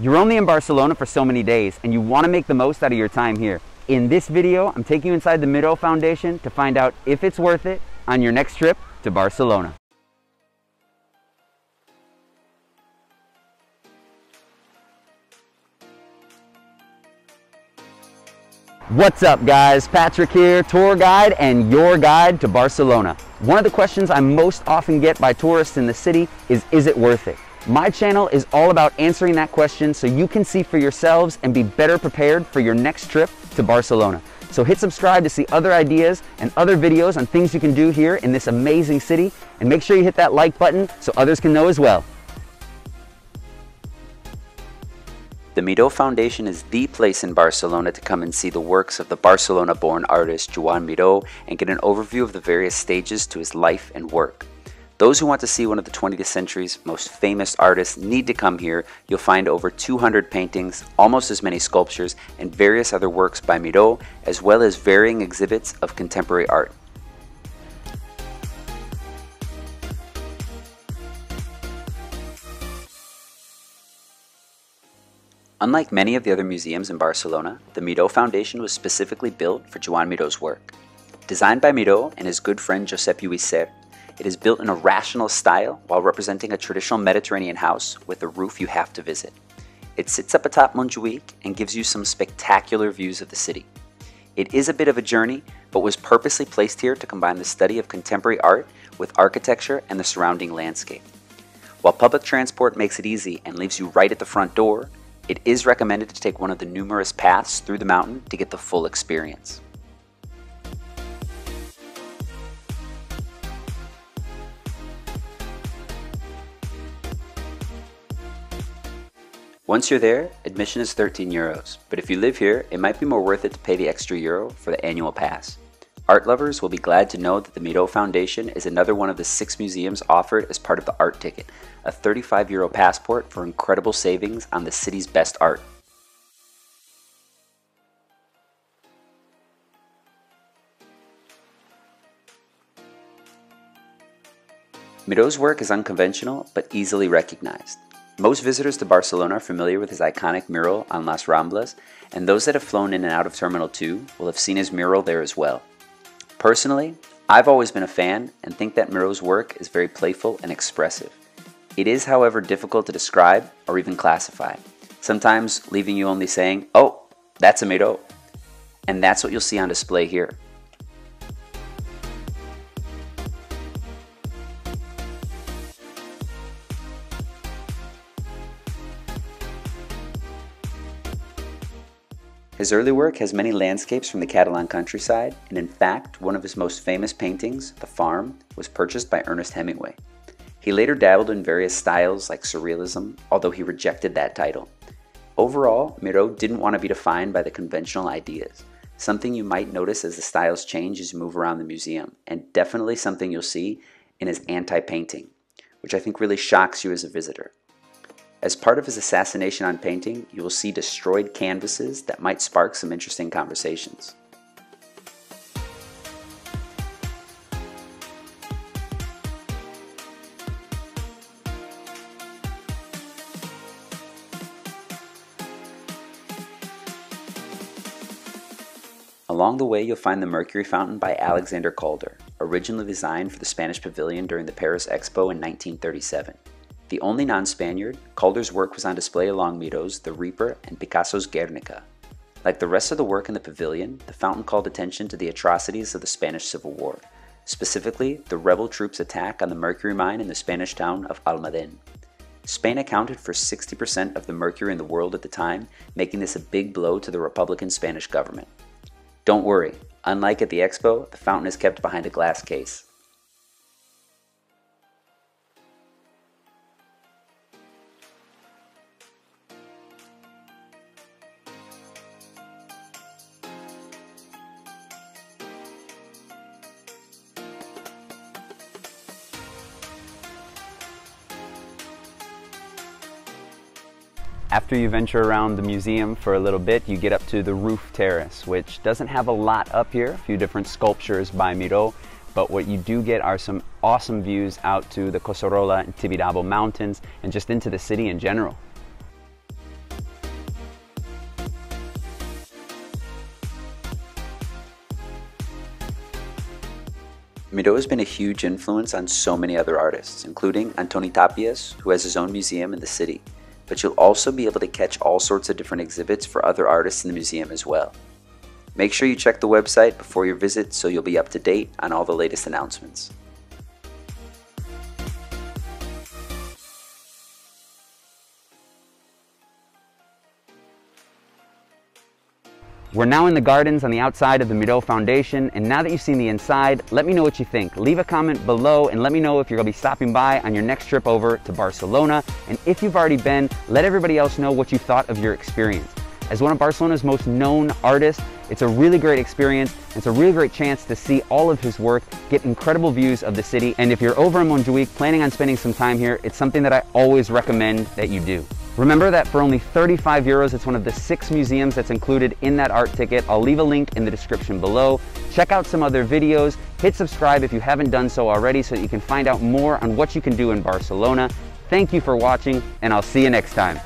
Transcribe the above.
You're only in Barcelona for so many days and you want to make the most out of your time here. In this video, I'm taking you inside the Miró Foundation to find out if it's worth it on your next trip to Barcelona. What's up guys? Patrick here, tour guide and your guide to Barcelona. One of the questions I most often get by tourists in the city is, is it worth it? My channel is all about answering that question so you can see for yourselves and be better prepared for your next trip to Barcelona. So hit subscribe to see other ideas and other videos on things you can do here in this amazing city and make sure you hit that like button so others can know as well. The Miró Foundation is the place in Barcelona to come and see the works of the Barcelona-born artist Joan Miró and get an overview of the various stages to his life and work. Those who want to see one of the 20th century's most famous artists need to come here. You'll find over 200 paintings, almost as many sculptures, and various other works by Miró, as well as varying exhibits of contemporary art. Unlike many of the other museums in Barcelona, the Miró Foundation was specifically built for Joan Miró's work. Designed by Miró and his good friend Josep Lluís it is built in a rational style while representing a traditional Mediterranean house with a roof you have to visit. It sits up atop Montjuic and gives you some spectacular views of the city. It is a bit of a journey, but was purposely placed here to combine the study of contemporary art with architecture and the surrounding landscape. While public transport makes it easy and leaves you right at the front door, it is recommended to take one of the numerous paths through the mountain to get the full experience. Once you're there, admission is 13 euros, but if you live here, it might be more worth it to pay the extra euro for the annual pass. Art lovers will be glad to know that the Miró Foundation is another one of the six museums offered as part of the Articket, a 35 euro passport for incredible savings on the city's best art. Miró's work is unconventional but easily recognized. Most visitors to Barcelona are familiar with his iconic mural on Las Ramblas, and those that have flown in and out of Terminal 2 will have seen his mural there as well. Personally, I've always been a fan and think that Miró's work is very playful and expressive. It is, however, difficult to describe or even classify, sometimes leaving you only saying, oh, that's a Miró. And that's what you'll see on display here. His early work has many landscapes from the Catalan countryside, and in fact, one of his most famous paintings, The Farm, was purchased by Ernest Hemingway. He later dabbled in various styles like surrealism, although he rejected that title. Overall, Miró didn't want to be defined by the conventional ideas, something you might notice as the styles change as you move around the museum, and definitely something you'll see in his anti-painting, which I think really shocks you as a visitor. As part of his assassination on painting, you will see destroyed canvases that might spark some interesting conversations. Along the way, you'll find the Mercury Fountain by Alexander Calder, originally designed for the Spanish Pavilion during the Paris Expo in 1937. The only non-Spaniard, Calder's work was on display along Miró's The Reaper and Picasso's Guernica. Like the rest of the work in the pavilion, the fountain called attention to the atrocities of the Spanish Civil War, specifically the rebel troops' attack on the mercury mine in the Spanish town of Almadén. Spain accounted for 60% of the mercury in the world at the time, making this a big blow to the Republican Spanish government. Don't worry, unlike at the expo, the fountain is kept behind a glass case. After you venture around the museum for a little bit, you get up to the roof terrace, which doesn't have a lot up here, a few different sculptures by Miro, but what you do get are some awesome views out to the Collserola and Tibidabo mountains and just into the city in general. Miro has been a huge influence on so many other artists, including Antoni Tàpies, who has his own museum in the city but you'll also be able to catch all sorts of different exhibits for other artists in the museum as well. Make sure you check the website before your visit so you'll be up to date on all the latest announcements. We're now in the gardens on the outside of the Miró Foundation, and now that you've seen the inside, let me know what you think. Leave a comment below and let me know if you're gonna be stopping by on your next trip over to Barcelona. And if you've already been, let everybody else know what you thought of your experience. As one of Barcelona's most known artists, it's a really great experience. It's a really great chance to see all of his work, get incredible views of the city. And if you're over in Montjuic planning on spending some time here, it's something that I always recommend that you do. Remember that for only 35 euros, it's one of the six museums that's included in that Articket. I'll leave a link in the description below. Check out some other videos. Hit subscribe if you haven't done so already so that you can find out more on what you can do in Barcelona. Thank you for watching, and I'll see you next time.